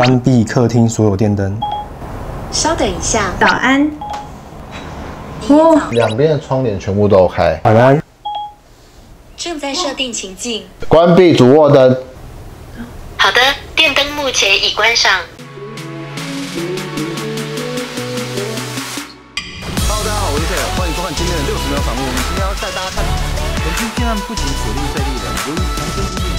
关闭客厅所有电灯。稍等一下，早安。你也早，两边的窗帘全部都开，晚安。正在设定情境。关闭主卧灯。好的，电灯目前已关上。Hello，大家好，我是 Taylor，欢迎收看今天的六十秒访问。我们今天要带大家看，本期片段不仅锁定费力人，由于长征之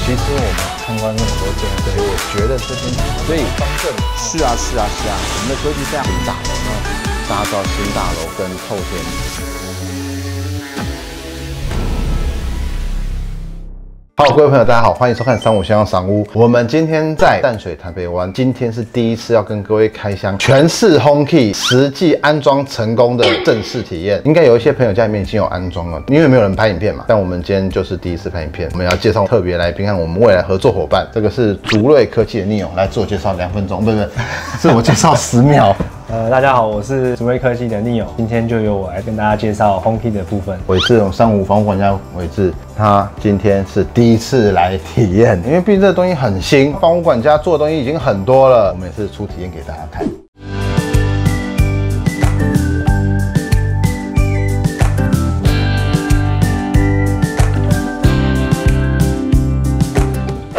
其实我们参观那么多间，所以我觉得这边所以方正是啊是啊是啊，我们的格局非常大的，打造新大楼跟透天。好，各位朋友，大家好，欢迎收看三五香香赏屋。我们今天在淡水台北湾，今天是第一次要跟各位开箱全市 HomeKey 实际安装成功的正式体验。应该有一些朋友家里面已经有安装了，因为没有人拍影片嘛。但我们今天就是第一次拍影片，我们要介绍特别来宾看我们未来合作伙伴。这个是竹瑞科技的 Neo 来自我介绍两分钟，不不，自我介绍十秒。呃，大家好，我是竹瑞科技的 Neo，今天就由我来跟大家介绍 HomeKey 的部分。伟志，我三五房管家伟志，他今天是第一次来体验，因为毕竟这个东西很新，房屋管家做的东西已经很多了，我们也是出体验给大家看。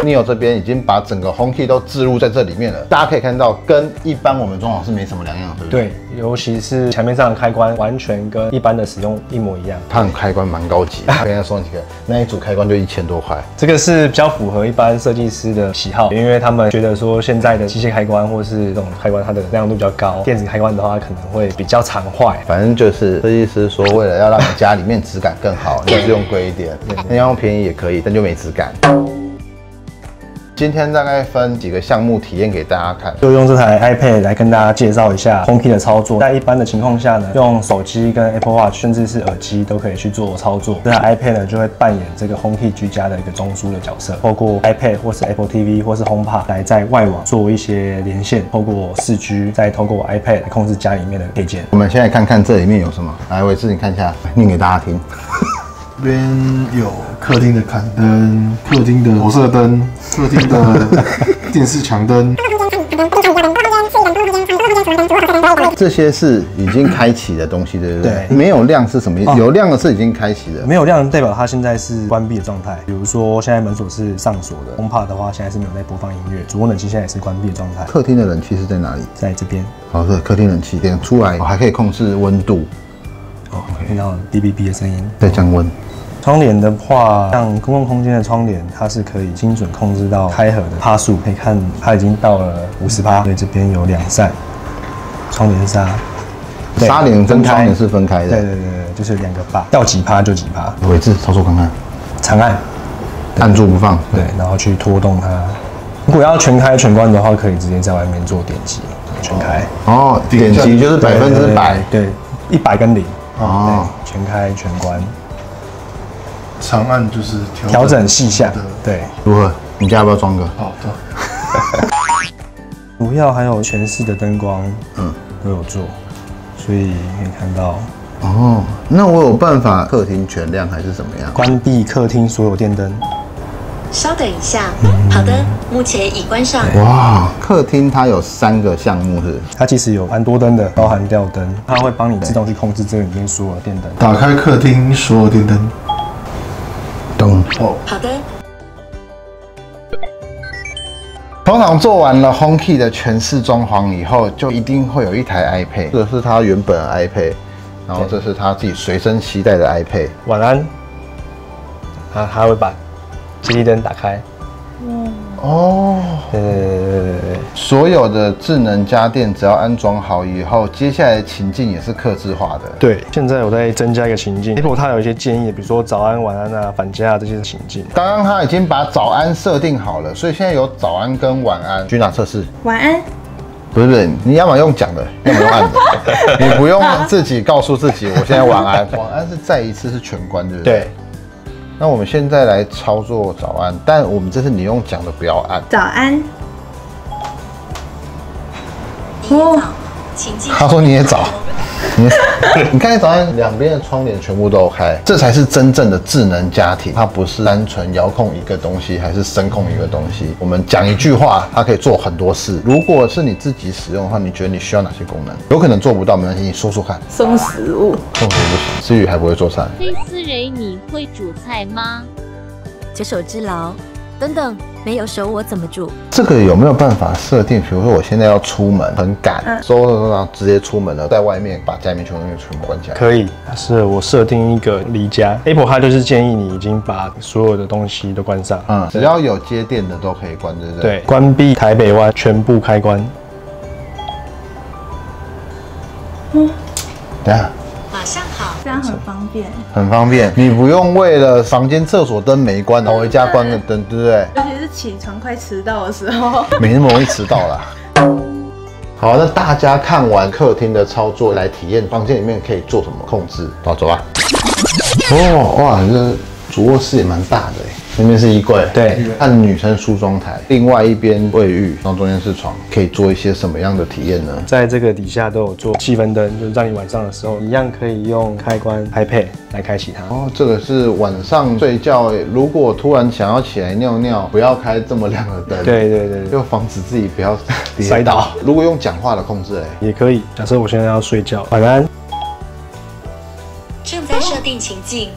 Neo 这边已经把整个 HomeKey 都置入在这里面了，大家可以看到，跟一般我们装潢是没什么两样，对不对？对，尤其是墙面上的开关，完全跟一般的使用一模一样。它很开关蛮高级的，跟大家说几个，那一组开关就一千多块。这个是比较符合一般设计师的喜好，因为他们觉得说现在的机械开关或是这种开关，它的亮度比较高，电子开关的话可能会比较常坏。反正就是设计师说，为了要让你家里面质感更好，你就是用贵一点，你要用便宜也可以，但就没质感。今天大概分几个项目体验给大家看。就用这台 iPad 来跟大家介绍一下 HomeKey 的操作。在一般的情况下呢，用手机跟 Apple Watch 甚至是耳机都可以去做操作。这台 iPad 呢就会扮演这个 HomeKey 居家的一个中枢的角色，透过 iPad 或是 Apple TV 或是 HomePod 来在外网做一些连线，透过 4G 再透过 iPad 来控制家里面的配件。我们现在看看这里面有什么。来，伟志，你看一下，念给大家听。这边有客厅的砍灯、客厅的投射灯、客厅的电视墙灯。这些是已经开启的东西，对不对？对没有亮是什么意思？哦有亮的是已经开启的。没有亮代表它现在是关闭的状态。比如说现在门锁是上锁的，HomePod 的话现在是没有在播放音乐，主卧冷气现在也是关闭的状态，客厅的冷气是在哪里？在这边。好，是客厅冷气点出来，还可以控制温度，哦，听到哔哔哔的声音。在降温。窗帘的话，像公共空间的窗帘，它是可以精准控制到开合的。帕数，可以看它已经到了五十帕，所以这边有两扇窗帘纱，对。纱帘跟分开窗帘是分开的。对对对对，就是两个把，要几趴就几帕，位置操作看看，长按，按住不放。对，然后去拖动它。如果要全开全关的话，可以直接在外面做点击，全开，哦，点击就是百分之百。对，一百跟零，哦，对，全开全关，长按就是调调整细项的，对。如何？你家要不要装个？好的。主要还有全室的灯光，嗯嗯，都有做，所以可以看到哦，那我有办法客厅全亮还是怎么样？关闭客厅所有电灯。稍等一下，好的，目前已关上。哇，客厅它有三个项目是它其实有蛮多灯的，包含吊灯，它会帮你自动去控制这个里面所有的电灯。打开客厅所有电灯。好的，通常做完了 HomeKey 的全室装潢以后，就一定会有一台 iPad，这个是他原本的 iPad，然后这是他自己随身携带的 iPad。晚安，他他会把接力灯打开。哦，对对对对对对对，所有的智能家电只要安装好以后，接下来的情境也是克制化的。对，现在我在增加一个情境，Apple 它有一些建议，比如说早安、晚安啊、返家啊这些情境。刚刚他已经把早安设定好了，所以现在有早安跟晚安。居哪测试？晚安。不是不是，你要么用讲的，要么用按的，你不用自己告诉自己我现在晚安。晚安是再一次是全关，对不对？对。那我们现在来操作早安，但我们这次你用讲的，不要按。早安。你也早，他说你也早，你 你看，早上两边的窗帘全部都开，这才是真正的智能家庭。它不是单纯遥控一个东西，还是声控一个东西。我们讲一句话，它可以做很多事。如果是你自己使用的话，你觉得你需要哪些功能？有可能做不到，没关系，你说说看。送食物，送食不行，思雨还不会做菜。黑丝蕊，你会煮菜吗？举手之劳。等等，没有手我怎么住？这个有没有办法设定？比如说我现在要出门，很赶，收收收，然后直接出门了，在外面把家里面全部东西全部关起来。可以，是我设定一个离家，Apple 它就是建议你已经把所有的东西都关上，嗯，只要有接电的都可以关，对不对？对，关闭台北湾全部开关。嗯，等下。这样很方便，很方便。你不用为了房间厕所灯没关，跑回家关个灯，对不对？尤其是起床快迟到的时候，没那么容易迟到啦。好，那大家看完客厅的操作，来体验房间里面可以做什么控制。好，走吧。哦，哇，这主卧室也蛮大的哎。那边是衣柜，对，按女生梳妆台，另外一边卫浴，然后中间是床，可以做一些什么样的体验呢？在这个底下都有做气氛灯，就是让你晚上的时候一样可以用开关 iPad 来开启它。哦，这个是晚上睡觉，如果突然想要起来尿尿，不要开这么亮的灯。对对对，就防止自己不要 摔倒。如果用讲话的控制，哎，也可以。假设我现在要睡觉，晚安。正在设定情境。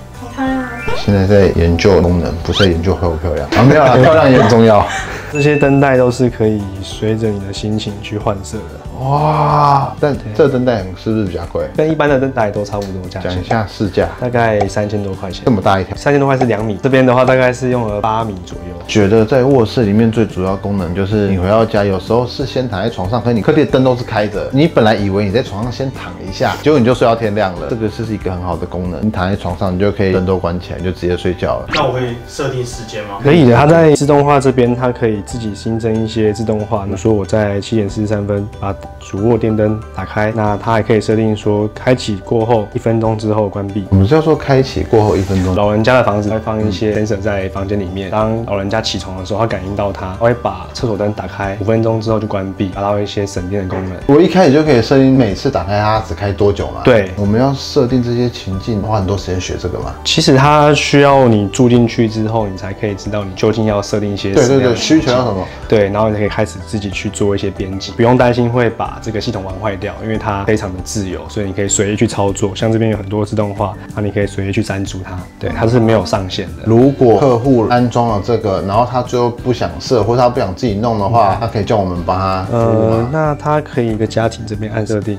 现在在研究功能，不是在研究漂不漂亮啊？没有啦，漂亮也很重要。这些灯带都是可以随着你的心情去换色的。哇！但这灯带是不是比较贵？跟一般的灯带都差不多价钱。讲一下市价，大概三千多块钱。这么大一条，三千多块是两米。这边的话大概是用了八米左右。觉得在卧室里面最主要功能就是你回到家，有时候是先躺在床上，可你客厅的灯都是开着，你本来以为你在床上先躺一下，结果你就睡到天亮了。这个是一个很好的功能，你躺在床上，你就可以灯都关起来，就直接睡觉了。那我会设定时间吗？可以的，它在自动化这边，它可以自己新增一些自动化。比如说我在七点四十三分把主卧电灯。打开，那它还可以设定说，开启过后一分钟之后关闭。我们是要说开启过后一分钟。老人家的房子会放一些 sensor 在房间里面，当老人家起床的时候，它感应到它，会把厕所灯打开，五分钟之后就关闭，达到一些省电的功能。我一开始就可以设定每次打开它只开多久嘛？对，我们要设定这些情境，花很多时间学这个嘛。其实它需要你住进去之后，你才可以知道你究竟要设定一些对对对需求要什么？对，然后你可以开始自己去做一些编辑，不用担心会把这个系统玩坏掉，因为它。非常的自由，所以你可以随意去操作。像这边有很多自动化，那你可以随意去删除它。对，它是没有上限的。如果客户安装了这个，然后他最后不想设，或者他不想自己弄的话，他可以叫我们帮他。呃，那他可以一个家庭这边按设定。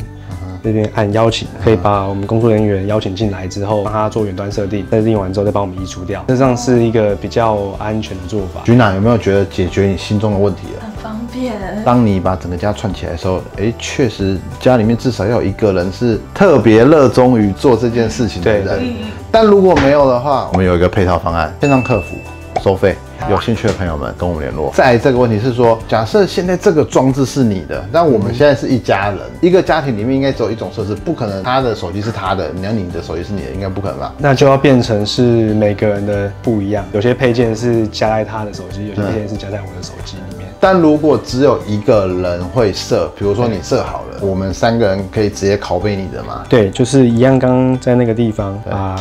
这边按邀请，可以把我们工作人员邀请进来之后，帮他做远端设定，设定完之后再帮我们移除掉，这样是一个比较安全的做法。菊娜有没有觉得解决你心中的问题了？很方便。当你把整个家串起来的时候，哎，确实家里面至少要有一个人是特别热衷于做这件事情的人。但如果没有的话，我们有一个配套方案，线上客服。收费，有兴趣的朋友们跟我们联络。再这个问题是说，假设现在这个装置是你的，但我们现在是一家人，一个家庭里面应该只有一种设置，不可能他的手机是他的，你要你的手机是你的，应该不可能吧？那就要变成是每个人的不一样，有些配件是加在他的手机，有些配件是加在我的手机里面。但如果只有一个人会设，比如说你设好了，我们三个人可以直接拷贝你的吗？对，就是一样，刚刚在那个地方啊。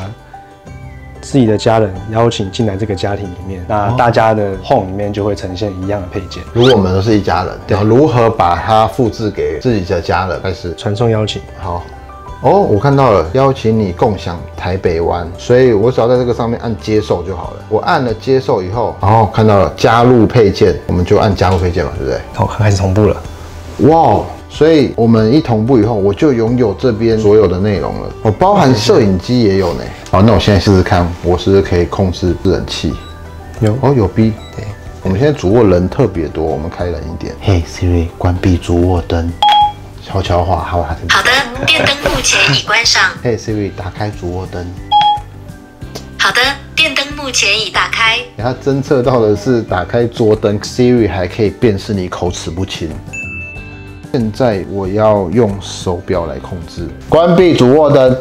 自己的家人邀请进来这个家庭里面，那大家的 home 里面就会呈现一样的配件。如果我们都是一家人，对，如何把它复制给自己的家人？开始传送邀请。好，哦，我看到了，邀请你共享台北湾，所以我只要在这个上面按接受就好了。我按了接受以后，然后看到了加入配件，我们就按加入配件嘛，对不对？好，开始同步了。哇！所以我们一同步以后，我就拥有这边所有的内容了。我包含摄影机也有呢。好，那我现在试试看，我是不是可以控制冷气？有哦，有 B。对，我们现在主卧人特别多，我们开冷一点。嘿，Siri，关闭主卧灯。悄悄话，好，好的，电灯目前已关上。嘿，Siri，打开主卧灯。好的，电灯目前已打开。它侦测到的是打开桌灯，Siri 还可以辨识你口齿不清。现在我要用手表来控制，关闭主卧灯。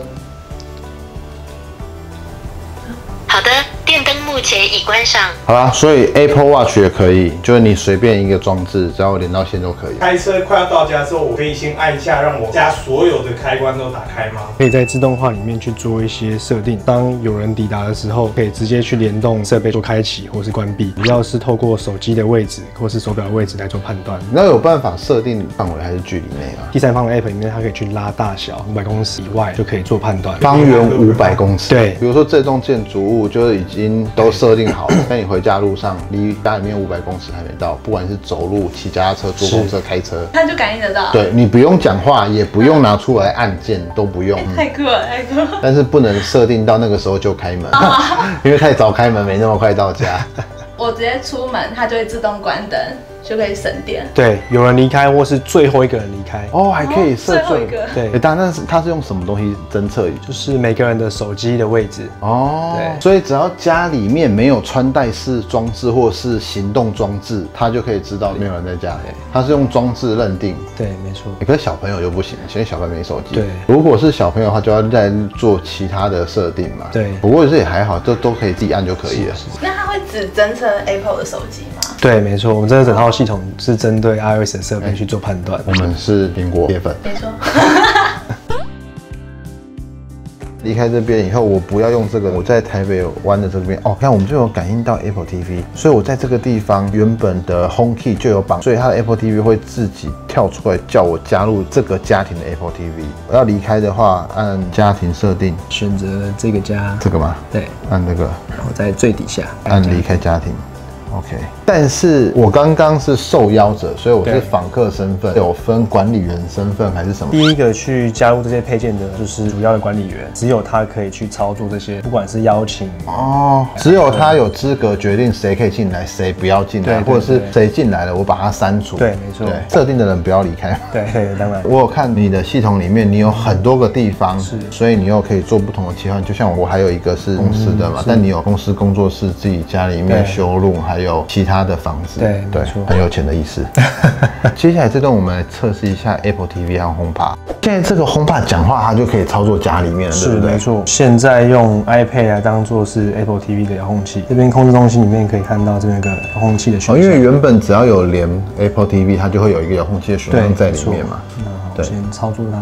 好的，电灯目前已关上。好啦，所以 Apple Watch 也可以，就是你随便一个装置，只要连到线都可以。开车快要到家之后，我可以先按一下，让我家所有的开关都打开吗？可以在自动化里面去做一些设定，当有人抵达的时候，可以直接去联动设备做开启或是关闭，主要是透过手机的位置或是手表的位置来做判断。那有办法设定范围还是距离内啊？第三方的 App 里面，它可以去拉大小，五百公尺以外就可以做判断。方圆五百公尺。对比如说这栋建筑物就是已经都设定好了，在你回家路上离家里面五百公尺还没到，不管是走路、骑脚踏车、坐公车、开车，它就感应得到。，对你不用讲话，也不用拿出来按键，都不用。太酷了，太酷了。但是不能设定到那个时候就开门，因为太早开门没那么快到家。我直接出门，它就会自动关灯，就可以省电。对，有人离开或是最后一个人离开，哦，还可以设置。最后一个对欸，但那是它是用什么东西侦测？就是每个人的手机的位置。哦，对所以只要家里面没有穿戴式装置或是行动装置，它就可以知道没有人在家。它是用装置认定。对，没错。欸可是小朋友就不行，现在小朋友没手机。对如果是小朋友的话，就要再做其他的设定嘛。对不过这也还好，这都可以自己按就可以了。那它会只侦测 Apple 的手机吗？对，没错。我们这个整套系统是针对 iOS 的设备去做判断。我们是苹果铁粉。没错。离开这边以后，我不要用这个，我在台北湾的这边哦，看我们就有感应到 Apple TV，所以我在这个地方原本的 Home Key 就有绑，所以它的 Apple TV 会自己跳出来叫我加入这个家庭的 Apple TV。我要离开的话，按家庭设定选择这个家，这个吗？对，按这个，然后在最底下按离开家庭。OK，但是我刚刚是受邀者，所以我是访客身份，有分管理员身份还是什么？第一个去加入这些配件的，就是主要的管理员，只有他可以去操作这些，不管是邀请，哦，只有他有资格决定谁可以进来，谁不要进来，或者是谁进来了，我把它删除。对没错对，设定的人不要离开。对对，当然，我有看你的系统里面，你有很多个地方，是所以你又可以做不同的切换。就像我还有一个是公司的嘛，但你有公司工作室、自己家里面修路，还有其他的房子，对对很有钱的意思。接下来这段我们来测试一下 Apple TV 和 HomePod。现在这个 HomePod 讲话，它就可以操作家里面了，对不对？是没错。现在用 iPad 来当做是 Apple TV 的遥控器，这边控制中心里面可以看到这边有个遥控器的选哦，项。因为原本只要有连 Apple TV，它就会有一个遥控器的选项在里面嘛。那好，对先操作它。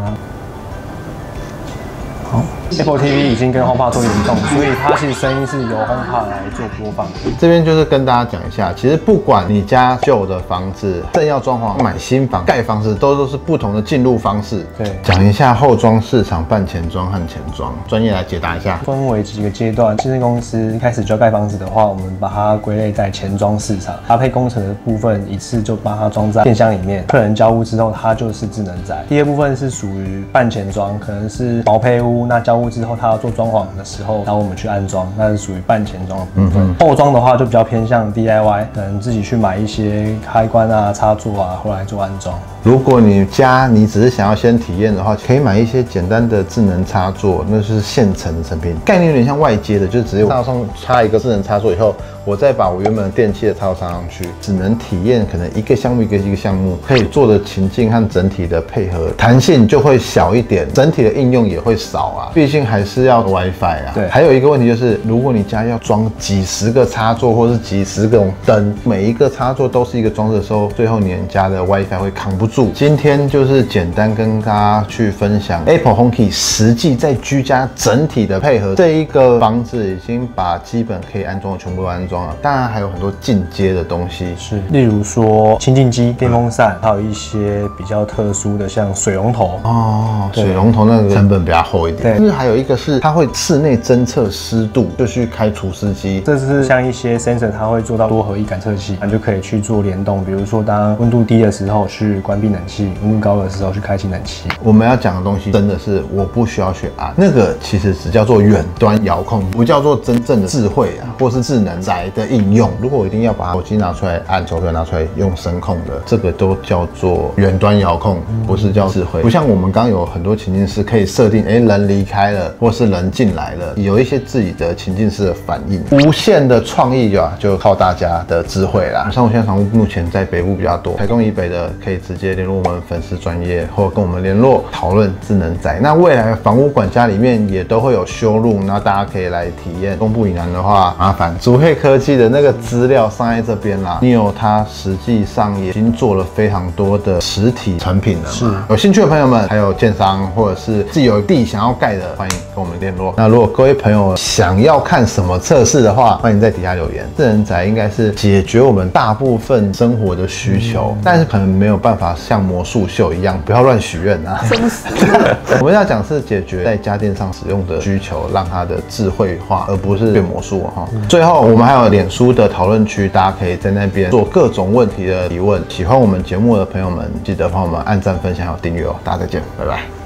好，Apple TV 已经跟 HomePod 做联动，所以它其实声音是由 HomePod 来做播放。这边就是跟大家讲一下，其实不管你家旧的房子正要装潢、买新房、盖房子，都都是不同的进入方式。对讲一下后装市场、半前装和前装，专业来解答一下。分为几个阶段。新公司一开始就要盖房子的话，我们把它归类在前装市场，搭配工程的部分一次就把它装在电箱里面。客人交屋之后，它就是智能宅。第二部分是属于半前装，可能是毛坯屋，那交屋之后他要做装潢的时候，然后我们去安装，那是属于半前装的部分。后装的话就比较偏向 DIY，可能自己去买一些开关啊、插座啊，后来做安装。如果你家你只是想要先体验的话，可以买一些简单的智能插座，那是现成的成品，概念有点像外接的，就是直接插上插一个智能插座以后，我再把我原本的电器的插座插上去，只能体验可能一个项目一个一个项目可以做的情境和整体的配合弹性就会小一点，整体的应用也会少啊，毕竟还是要 WiFi 啊。对还有一个问题就是，如果你家要装几十个插座或是几十种灯，每一个插座都是一个装置的时候，最后你们家的 WiFi 会扛不住。今天就是简单跟大家去分享 Apple HomeKey 实际在居家整体的配合。这一个房子已经把基本可以安装的全部都安装了，当然还有很多进阶的东西。是，例如说清净机、电风扇，还有一些比较特殊的，像水龙头。哦，水龙头那个成本比较厚一点。对还有一个是它会室内侦测湿度，就去开除湿机。这是像一些 sensor，它会做到多合一感测器，那就可以去做联动。比如说，当温度低的时候去关闭冷气，温度高的时候去开启冷气。我们要讲的东西真的是我不需要去按，那个其实只叫做远端遥控，不叫做真正的智慧啊，或是智能宅的应用。如果我一定要把手机拿出来按，手表拿出来用声控的，这个都叫做远端遥控，不是叫智慧。不像我们刚有很多情境是可以设定，哎，人离开了，或是人进来了，有一些自己的情境式的反应，无限的创意啊，就靠大家的智慧啦。像我现在房屋目前在北部比较多，台中以北的可以直接联络我们粉丝专业，或跟我们联络讨论智能宅。那未来房屋管家里面也都会有修路，那大家可以来体验。东部以南的话，麻烦竹配科技的那个资料上在这边啦。Neo 它实际上也已经做了非常多的实体产品了，是有兴趣的朋友们，还有建商或者是自己有地想要盖的，欢迎跟我们联络。那如果各位朋友想要看什么测试的话，欢迎在底下留言。智能宅应该是解决我们大部分生活的需求，但是可能没有办法像魔术秀一样，不要乱许愿啊。真是，我们要讲是解决在家电上使用的需求，让它的智慧化，而不是变魔术哈。最后，我们还有脸书的讨论区，大家可以在那边做各种问题的提问。喜欢我们节目的朋友们，记得帮我们按赞、分享、还有订阅哦。大家再见，拜拜。